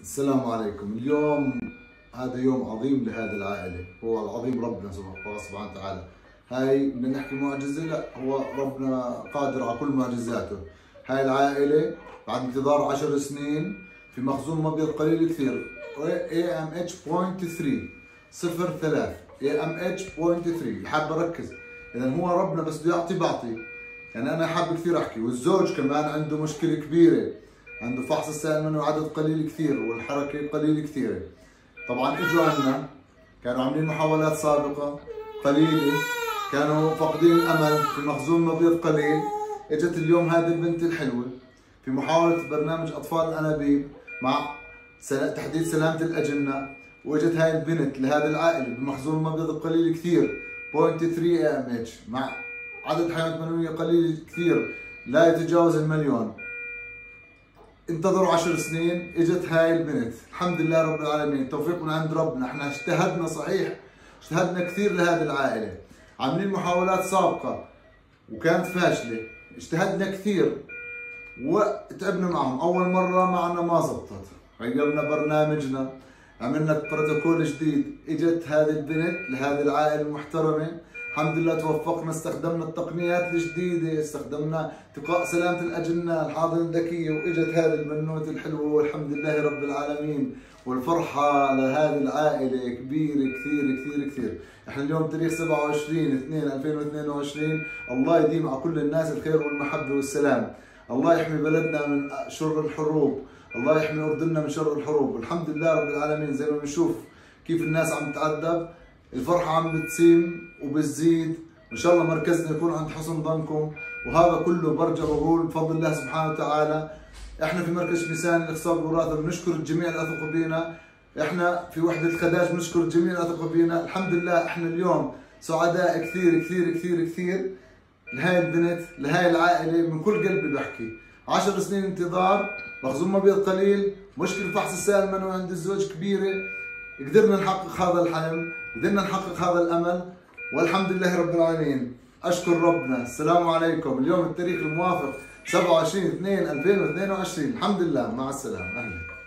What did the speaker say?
السلام عليكم. اليوم هذا يوم عظيم لهذه العائلة. هو العظيم ربنا سبحانه وتعالى. هاي بدنا نحكي معجزة؟ لا هو ربنا قادر على كل معجزاته. هاي العائلة بعد انتظار 10 سنين في مخزون مبيض قليل كثير. AMH.3 صفر ثلاث AMH.3 حاب أركز. إذا هو ربنا بس بده يعطي بعطي. يعني أنا حابب كثير أحكي. والزوج كمان عنده مشكلة كبيرة. عنده فحص السائل منه عدد قليل كثير والحركة قليل كثيرة. طبعا إجوا عنا كانوا عاملين محاولات سابقة قليلة كانوا فاقدين الامل في مخزون مبيض قليل. إجت اليوم هذه البنت الحلوة في محاولة برنامج أطفال الأنابيب مع تحديد سلامة الأجنة. وإجت هاي البنت لهذه العائلة بمخزون مبيض قليل كثير 0.3 إم إتش مع عدد حيوانات منويه قليل كثير لا يتجاوز المليون. انتظروا عشر سنين اجت هاي البنت. الحمد لله رب العالمين. توفيق من عند ربنا. إحنا اجتهدنا صحيح. اجتهدنا كثير لهذه العائلة. عاملين محاولات سابقة وكانت فاشلة. اجتهدنا كثير وتعبنا معهم. أول مرة معنا ما زبطت. غيرنا برنامجنا عملنا بروتوكول جديد. اجت هذه البنت لهذه العائلة المحترمة. الحمد لله توفقنا استخدمنا التقنيات الجديدة استخدمنا تقاء سلامة الأجنة الحاضنة الذكية وإجت هذه المنوتة الحلوة والحمد لله رب العالمين. والفرحة لهذه العائلة كبيرة كثير كثير كثير إحنا اليوم تاريخ 27 2 2022 الله يديم على كل الناس الخير والمحبة والسلام. الله يحمي بلدنا من شر الحروب. الله يحمي أردننا من شر الحروب. والحمد لله رب العالمين زي ما بنشوف كيف الناس عم تتعذب الفرحة عم بتسيم وبتزيد. وإن شاء الله مركزنا يكون عند حسن ظنكم وهذا كله برجع بقول بفضل الله سبحانه وتعالى. إحنا في مركز ميسان الاخصاب الوراثة بنشكر الجميع اللي أثقوا بينا. إحنا في وحدة الخداج بنشكر الجميع اللي أثقوا بينا. الحمد لله إحنا اليوم سعداء كثير كثير كثير كثير. لهاي البنت لهاي العائلة من كل قلبي بحكي. عشر سنين انتظار مخزون مبيض قليل مشكلة فحص السائل منه عند الزوج كبيرة. قدرنا نحقق هذا الحلم قدرنا نحقق هذا الأمل والحمد لله رب العالمين. أشكر ربنا. السلام عليكم. اليوم التاريخ الموافق 27 2 2022 الحمد لله. مع السلامة. أهلا.